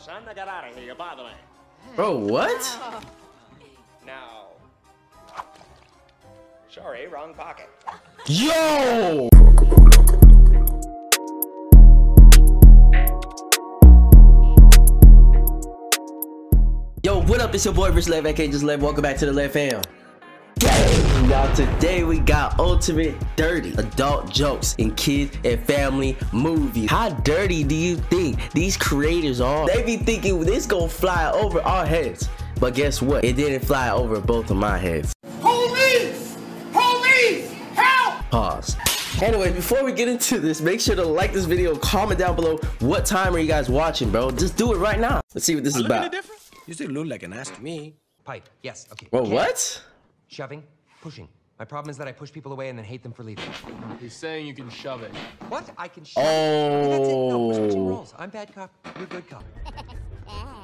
son. Out of here. You're bothering. Bro, what? Now. Sorry, wrong pocket. Yo! Yo, what up? It's your boy Rich Lev, aka Just Lev. Welcome back to the Lev Fam. Y'all, today we got ultimate dirty adult jokes in kids and family movies. How dirty do you think these creators are? They be thinking this gonna fly over our heads. But guess what? It didn't fly over both of my heads. Police! Police! Help! Pause. Anyway, before we get into this, make sure to like this video, comment down below what time are you guys watching, bro. Just do it right now. Let's see what this is about. You still look like an ass to me. Pipe. Yes. Okay. Well, Kick. what? Shoving. Pushing. My problem is that I push people away and then hate them for leaving. He's saying you can shove it. What? I can shove. Okay, that's it. No, we're switching Oh. roles. I'm bad cop. You're good cop.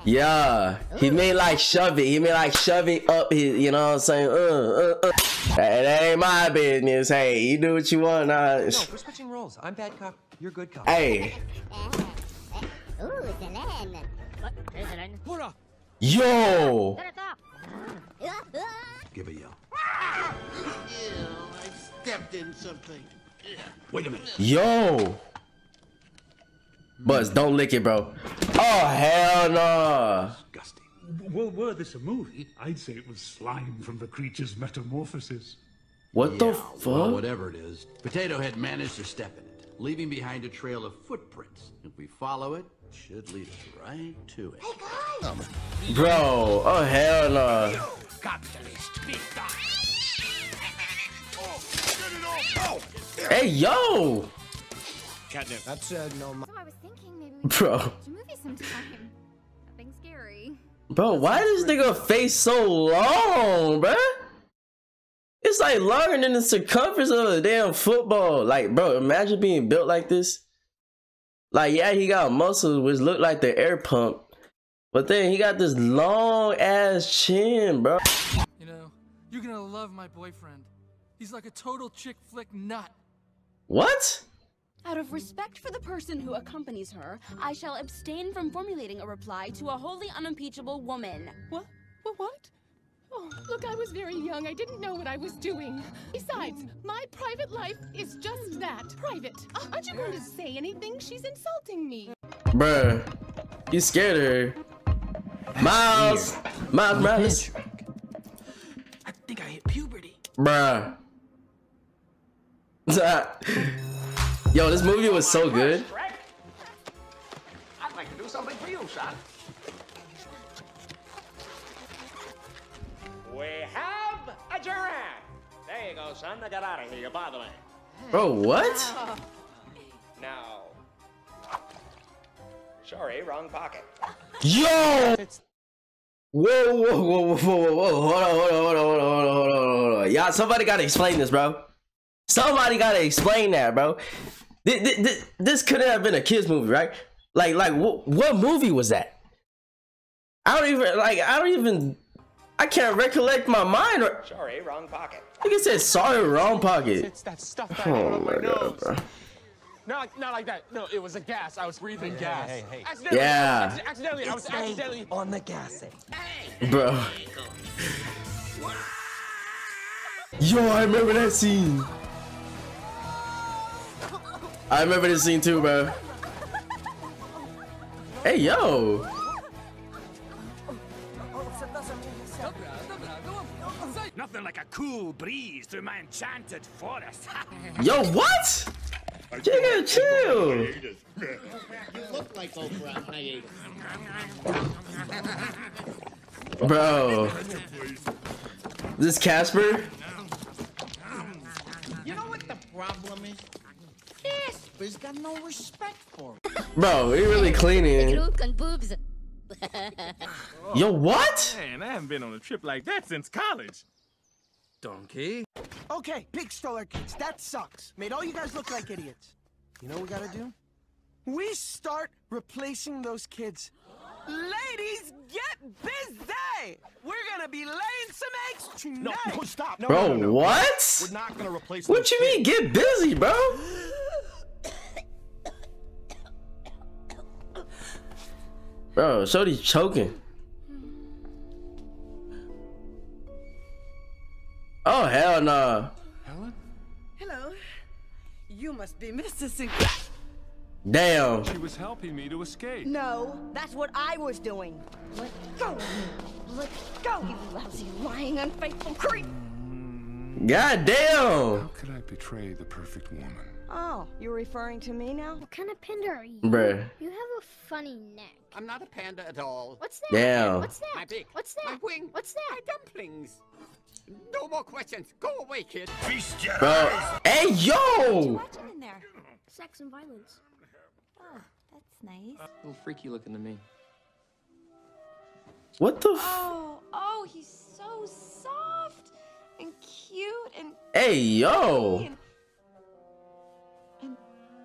Yeah, he may like shove it. He may like shove it up his, you know what I'm saying? Uh, uh, uh. That, that ain't my business. Hey, you do what you want. Nah. No, we're switching roles. I'm bad cop. You're good cop. Hey, Ooh, Selene. Hey, Selene. yo. In something. Wait a minute. Yo. Buzz, don't lick it, bro. Oh, hell no. Disgusting. Well, were this a movie, I'd say it was slime from the creature's metamorphosis. What the Well, fuck? whatever it is, Potato Head managed to step in it, leaving behind a trail of footprints. If we follow it, it should lead us right to it. Hey, guys! Bro, oh, hell no. Hey, yo. That's uh, no. So I was thinking maybe we Bro. watch a movie sometime. Nothing scary. Bro, why this nigga face so long, bruh? It's like longer than the circumference of a damn football. Like, bro, imagine being built like this. Like, yeah, he got muscles which look like the air pump, but then he got this long ass chin, bro. You know, you're gonna love my boyfriend. He's like a total chick flick nut. What? Out of respect for the person who accompanies her, I shall abstain from formulating a reply to a wholly unimpeachable woman. What? What? What? Oh, look, I was very young. I didn't know what I was doing. Besides, my private life is just that private. Uh, aren't you going to say anything? She's insulting me. Bruh, you scared her. Miles, Miles Morales, I think I hit puberty. bruh. Yo, this movie was so good. I'd like to do something for you, son. We have a giraffe. There you go, son. I got out of here. You're bothering. Bro, what? Now. Sorry, wrong pocket. Yo! Whoa, whoa, whoa, whoa, whoa, whoa, hold on, hold on, hold on, hold on, hold on, hold on, hold on. Y'all, somebody gotta explain this, bro. Somebody gotta explain that, bro. This, this, this couldn't have been a kids movie, right? Like, like, what, what movie was that? I don't even, like, I don't even, I can't recollect my mind. Or, Sorry, wrong pocket. I think it said, sorry, wrong pocket. It's that stuff that Oh my god, bro. Not, not like that. No, it was a gas. I was breathing gas. Hey, hey, Accidentally. Yeah. Acc- accidentally. I was accidentally. On the gas. Bro. Yo, I remember that scene. I remember this scene too, bro. Hey, yo. Nothing like a cool breeze through my enchanted forest. Yo, what? Jigga, chill. You look like Oprah hiatus. Bro. This Casper? You know what the problem is? Casper's got no respect for him. Bro, he really cleaning. Look on boobs. Yo, what? Man, I haven't been on a trip like that since college. Donkey. Okay, pig stoler kids, that sucks. Made all you guys look like idiots. You know what we gotta do? We start replacing those kids. Ladies, get busy! We're gonna be laying some eggs tonight! No, stop! No, Bro, what? We're not gonna replace What you mean, get busy, bro? Bro, Shorty's choking. Oh hell no. Helen, Hello. You must be Mr. Sinclair. Damn. She was helping me to escape. No, that's what I was doing. Let go of me. Let go, you lousy, lying, unfaithful creep. God damn. How could I betray the perfect woman? Oh, you're referring to me now? What kind of panda are you? Bruh. You have a funny neck. I'm not a panda at all. What's that? Damn. What's that? My beak. What's that? My wing. What's that? My dumplings. No more questions. Go away, kid. Bro. Hey yo! Watching in there. Sex and violence. Oh, that's nice. A little freaky looking to me. What the f- Oh, oh, he's so soft and cute and Hey yo! and,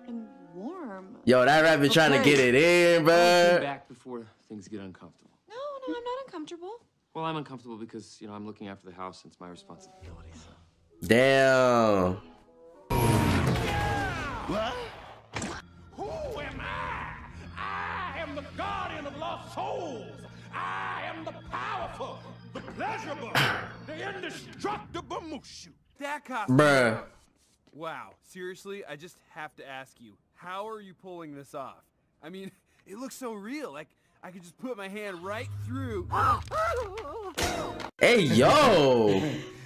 and warm. Yo, that rabbit trying to get it in, I'll bro. back before things get uncomfortable. No, no, I'm not uncomfortable. Well, I'm uncomfortable because, you know, I'm looking after the house and it's my responsibility. So. Damn. Who am I? I am the guardian of lost souls. I am the powerful, the pleasurable, the indestructible Mushu. That costume. Bruh. Wow, seriously, I just have to ask you, how are you pulling this off? I mean, it looks so real. Like I could just put my hand right through. Hey yo!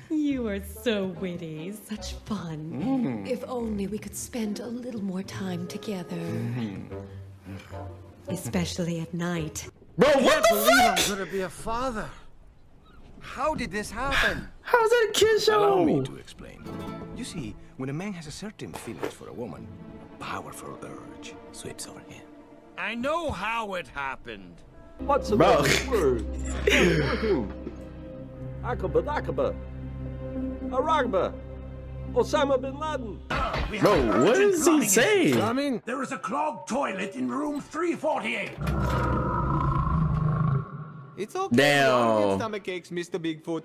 You are so witty, such fun. Mm. If only we could spend a little more time together. Especially at night. Bro, I can't the believe fuck? I'm gonna be a father. How did this happen? How's that a kid show? Allow me to explain. You see, when a man has a certain feelings for a woman, a powerful urge sweeps over him. I know how it happened. What's the Bro. word? It's working. Akaba Aragba. Osama bin Laden. Bro, what is he saying? I mean, There is a clogged toilet in room 348. It's okay. Damn. stomach aches, Mr. Bigfoot.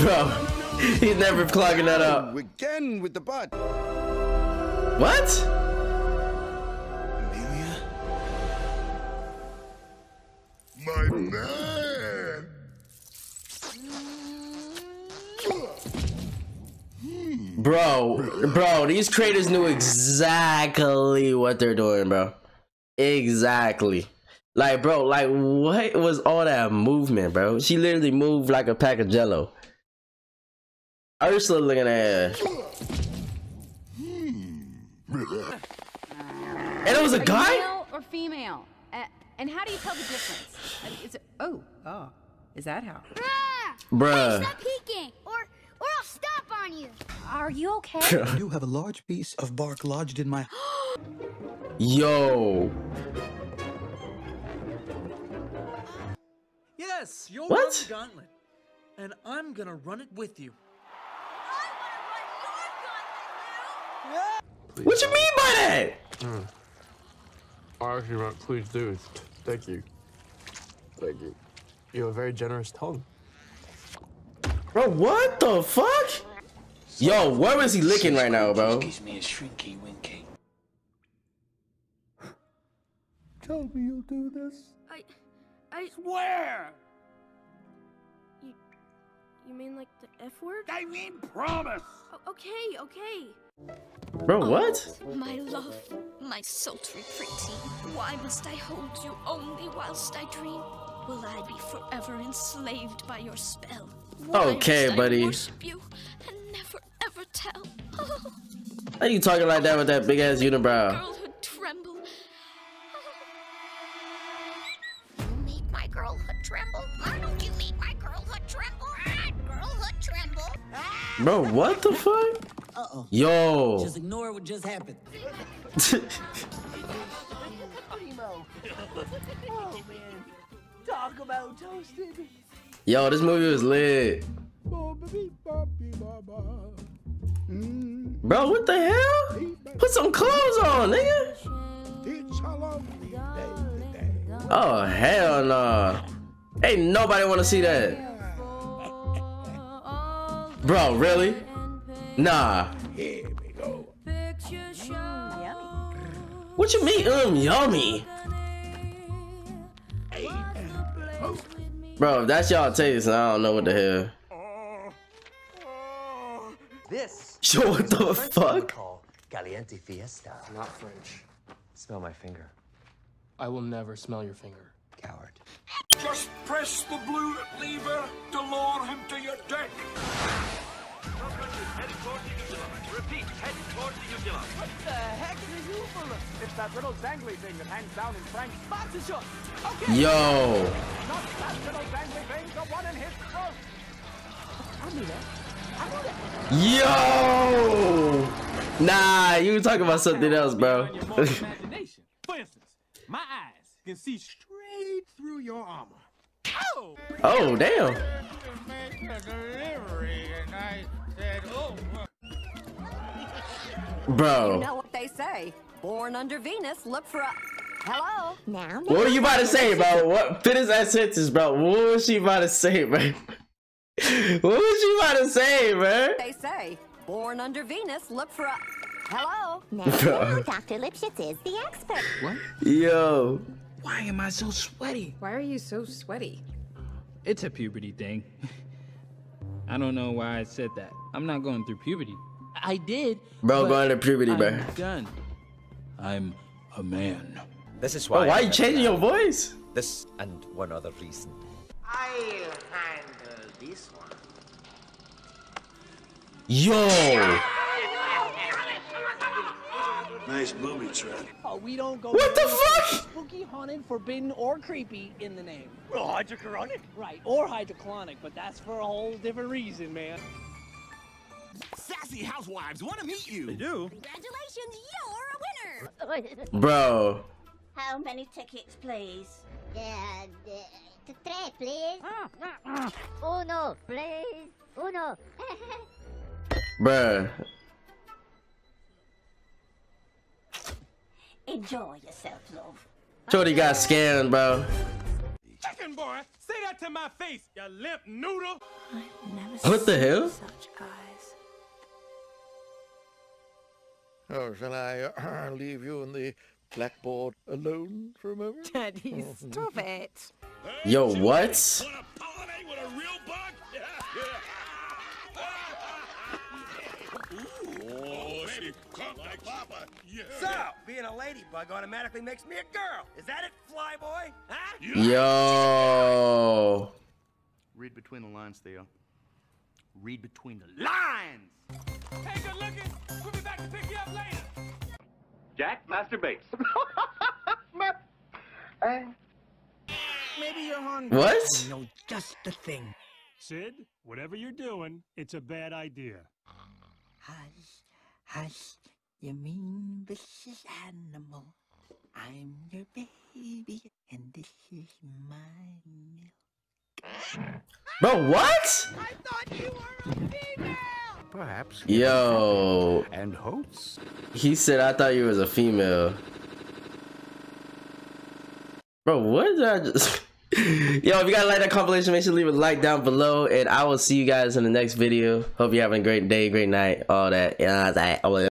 Bro, he's never clogging that up. Again with the butt. What? Amelia? My man. Bro, bro, these creators knew exactly what they're doing, bro. Exactly. Like, bro, like, what was all that movement, bro? She literally moved like a pack of jello. Ursula looking at her. And it was a guy? Male or female? Uh, and how do you tell the difference? Uh, Is it, oh, oh, is that how? Bruh. Stop peeking, or or I'll stop on you. Are you okay? I do have a large piece of bark lodged in my. Yo. Yes, you'll What? run the gauntlet, and I'm gonna run it with you. What do you mean by that? Mm. I actually wrote, please do. Thank you. Thank you. You have a very generous tongue. Bro, what the fuck? Yo, where is he licking right now, bro? Gives me a shrinky winky. Tell me you'll do this. I, I Swear. You, you mean like the F word? I mean promise. O- okay, okay. Bro, oh, what? My love, my sultry pretty, why must I hold you only whilst I dream? Will I be forever enslaved by your spell? Why Okay, must I worship you and never ever tell? How are you talking like that with that big ass unibrow? girlhood tremble. You make my girlhood tremble. Bro, what the fuck? Uh-oh. Yo. Just ignore what just happened. Oh. Talk about toasted. Yo, this movie was lit. Bro, what the hell? Put some clothes on, nigga. Oh, hell no. Ain't nobody wanna see that. Bro, really? Nah. Here we go. What you mean, um, yummy? Hey. Bro, if that's y'all taste, I don't know what the hell. This. Yo, what the is French we fuck? Caliente Fiesta. Not French. Smell my finger. I will never smell your finger. Coward. Just press the blue lever to lower him to your deck. Repeat, head towards the uvula. What the heck is you full? It's that little dangly thing that hangs down in Frank's sponsorship. Okay. Yo. Not that little dangly thing, the one in his throat. I knew that. I knew that. Yo. Nah, you were talking about something else, bro. For instance, my eyes can see straight through your armor. Oh! oh, damn. Bro. You know what they say. Born under Venus, look for a. Hello? Now. What were you about to say, bro? What finish that sentence, bro? What was she about to say, bro? what was she about to say, bro? They say. Born under Venus, look for a. Hello? Bro. now Dr. Lipschitz is the expert. What? Yo. Why am I so sweaty? Why are you so sweaty? It's a puberty thing. I don't know why I said that. I'm not going through puberty. I did. Bro, going to puberty, bro. I'm done. I'm a man. This is Bro, why. why I you have changing that. your voice? This and one other reason. I'll handle this one. Yo. Nice booby trap. Oh, we don't go. What the fuck? Spooky, haunted, forbidden, or creepy in the name. Well, hydrochloric. Right, or hydroclonic, but that's for a whole different reason, man. Sassy housewives want to meet you. They do. Congratulations, you're a winner! Bro. How many tickets, please? Yeah, uh, the three, please. Uno, please. Uno. Bruh. Enjoy yourself, love. Jody got scammed, bro. Chicken boy, say that to my face, you limp noodle. What the hell? Oh, shall I uh, leave you in the blackboard alone for a moment? Daddy, stop it. Yo, what? Being a ladybug automatically makes me a girl. Is that it, flyboy? Huh? Yo. Read between the lines, Theo. Read between the lines. Hey, good looking. We'll be back to pick you up later. Jack, masturbates. Eh. Maybe you're hungry. What? You know just the thing. Sid, whatever you're doing, it's a bad idea. Hush, hush, you mean vicious animal. I'm your baby, and this is my milk. Bro, what? I thought you were a female! Perhaps. Yo. And hopes. He said, I thought you was a female. Bro, what did I just... Yo, if you guys like that compilation, make sure to leave a like down below. And I will see you guys in the next video. Hope you're having a great day, great night, all that. You know what I'm saying?